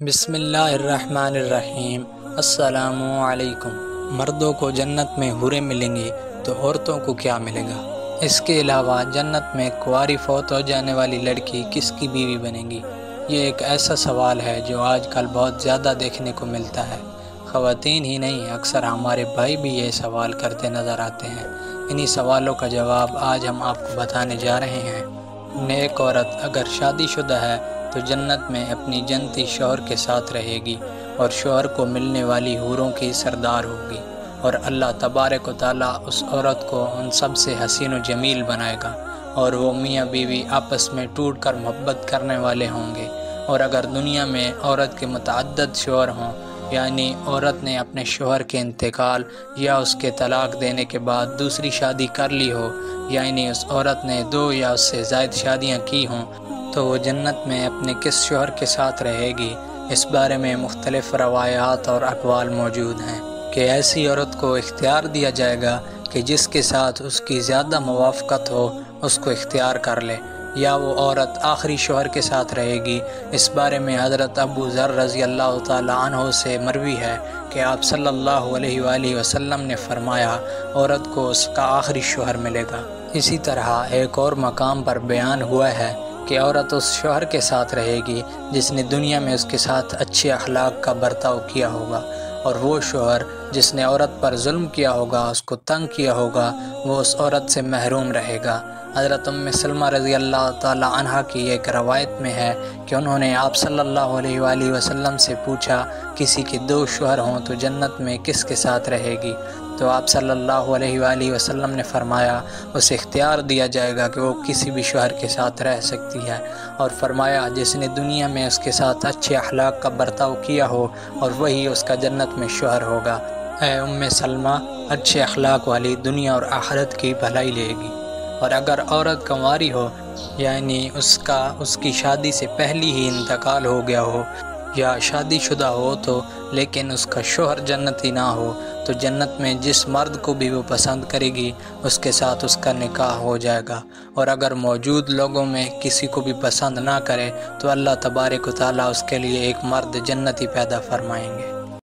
बिसमीम असलकुम मर्दों को जन्नत में हुरे मिलेंगी तो औरतों को क्या मिलेगा? इसके अलावा जन्नत में कुआरी फौत हो जाने वाली लड़की किसकी बीवी बनेगी? ये एक ऐसा सवाल है जो आजकल बहुत ज़्यादा देखने को मिलता है। ख़वातीन ही नहीं, अक्सर हमारे भाई भी ये सवाल करते नज़र आते हैं। इन्हीं सवालों का जवाब आज हम आपको बताने जा रहे हैं। नेक औरत अगर शादीशुदा है तो जन्नत में अपनी जनती शोहर के साथ रहेगी और शोहर को मिलने वाली हूरों की सरदार होगी और अल्लाह तबारक ताली उस औरत को उन सबसे हसीन जमील बनाएगा और वो मियाँ बीवी आपस में टूट कर मोहब्बत करने वाले होंगे। और अगर दुनिया में औरत के मतद शोहर हों, यानी औरत ने अपने शोहर के इंतकाल या उसके तलाक देने के बाद दूसरी शादी कर ली हो, यानी उस औरत ने दो या उससे जायद शादियाँ की हों तो वो जन्नत में अपने किस शोहर के साथ रहेगी? इस बारे में मुख्तलिफ़ रवायात और अकवाल मौजूद हैं कि ऐसी औरत को इख्तियार दिया जाएगा कि जिसके साथ उसकी ज़्यादा मुवाफ़त हो, उसको इख्तियार कर ले। या वो औरत आखिरी शोहर के साथ रहेगी। इस बारे में हज़रत अबू ज़र रज़ी अल्लाह तहों से मरवी है कि आप सल्लल्लाहु अलैहि वसल्लम ने फरमाया, औरत को उसका आखिरी शोहर मिलेगा। इसी तरह एक और मकाम पर बयान हुआ है कि औरत उस शोहर के साथ रहेगी, जिसने दुनिया में उसके साथ अच्छे अखलाक का बर्ताव किया होगा। और वो शोहर, जिसने औरत पर जुल्म किया होगा, उसको तंग किया होगा, वो उस औरत से महरूम रहेगा। हज़रत सलमा रज़ी अल्लाह तहा की एक रवायत में है कि उन्होंने आप सल्लल्लाहु अलैहि वसल्लम से पूछा, किसी के दो शोहर हों तो जन्नत में किसके साथ रहेगी? तो आप सल्लल्लाहु अलैहि वसल्लम ने फरमाया, उसे इख्तियार दिया जाएगा कि वो किसी भी शोहर के साथ रह सकती है। और फरमाया, जिसने दुनिया में उसके साथ अच्छे अखलाक का बर्ताव किया हो, और वही उसका जन्नत में शोहर होगा। उम सलमा, अच्छे अखलाक वाली दुनिया और आखरत की भलाई लेगी। और अगर औरत कंवारी हो, यानी उसका, उसकी शादी से पहले ही इंतकाल हो गया हो या शादीशुदा हो तो लेकिन उसका शोहर जन्नती ना हो तो जन्नत में जिस मर्द को भी वो पसंद करेगी, उसके साथ उसका निकाह हो जाएगा। और अगर मौजूद लोगों में किसी को भी पसंद ना करे तो अल्लाह तबारक ताली उसके लिए एक मर्द जन्नती पैदा फरमाएँगे।